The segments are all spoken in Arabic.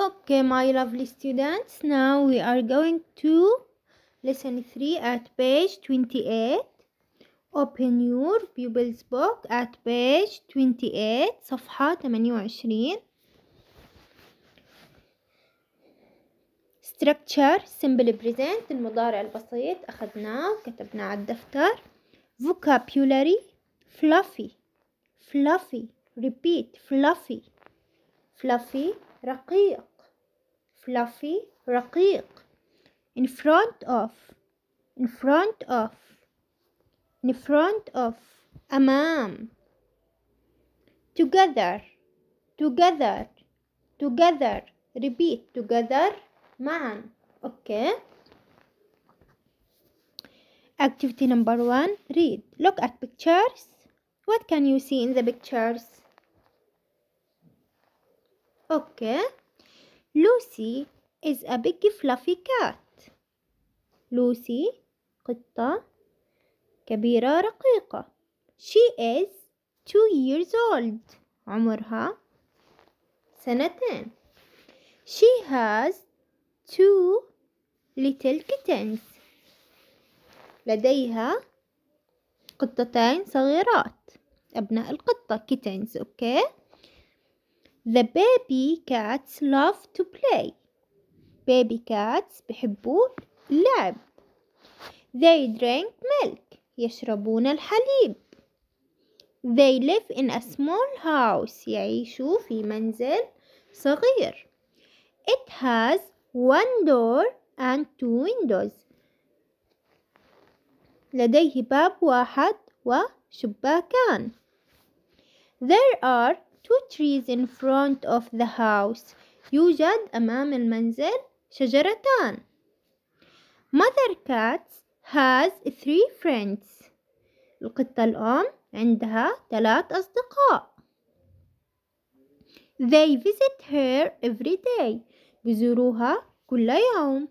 Okay, my lovely students, now we are going to lesson 3 at page 28. Open your pupils book at page 28 صفحة 28 Structure simple present المضارع البسيط أخذناه وكتبناه على الدفتر Vocabulary fluffy fluffy repeat fluffy fluffy رقيق fluffy رقيق in front of in front of in front of أمام together together together repeat together معا okay activity number one read look at pictures what can you see in the pictures okay Lucy is a big fluffy cat لوسي قطة كبيرة رقيقة she is two years old عمرها سنتين she has two little kittens لديها قطتين صغيرات أبناء القطة kittens أوكي The baby cats love to play baby cats بيحبوا اللعب They drink milk يشربون الحليب They live in a small house يعيشوا في منزل صغير It has one door and two windows لديه باب واحد وشباكان There are two trees in front of the house يوجد أمام المنزل شجرتان Mother cat has three friends القطة الأم عندها ثلاث أصدقاء They visit her every day بزوروها كل يوم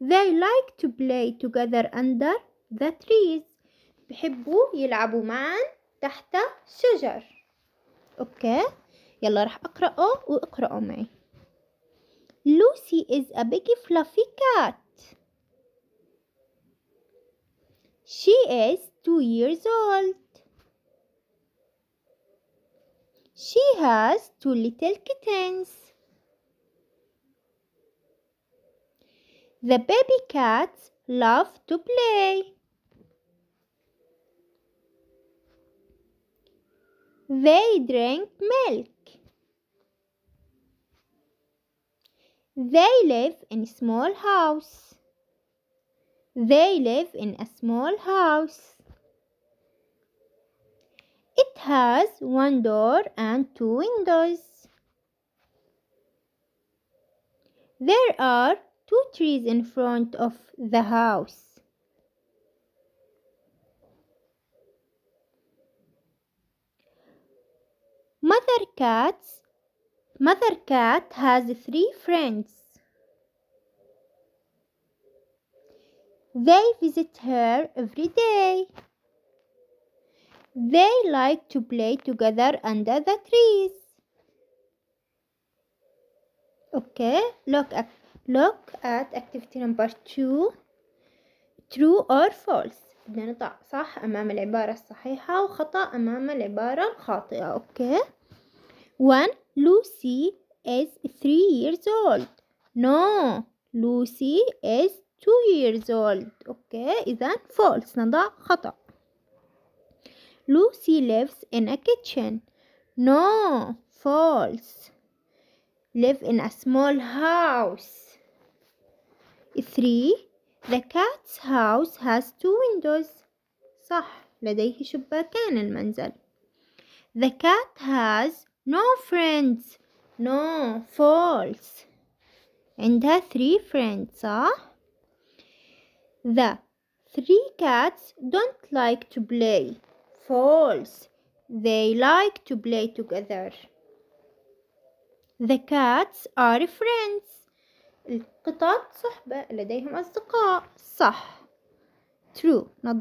They like to play together under the trees بحبوا يلعبوا معا تحت شجر أوكي يلا راح أقرأه واقرأوا معي Lucy is a big fluffy cat She is two years old She has two little kittens The baby cats love to play. They drink milk. They live in a small house. They live in a small house. It has one door and two windows. There are two trees in front of the house. Mother cats Mother cat has three friends. They visit her every day. They like to play together under the trees. Okay, look at look at activity number two. True or false بدنا نضع صح أمام العبارة الصحيحة وخطأ أمام العبارة الخاطئة أوكي one Lucy is three years old no Lucy is two years old أوكي إذا false نضع خطأ Lucy lives in a kitchen no false live in a small house 3 The cat's house has two windows صح لديه شباكان المنزل The cat has no friends no false عندها three friends صح The three cats don't like to play false They like to play together The cats are friends القطط صحبة لديهم أصدقاء صح true نضع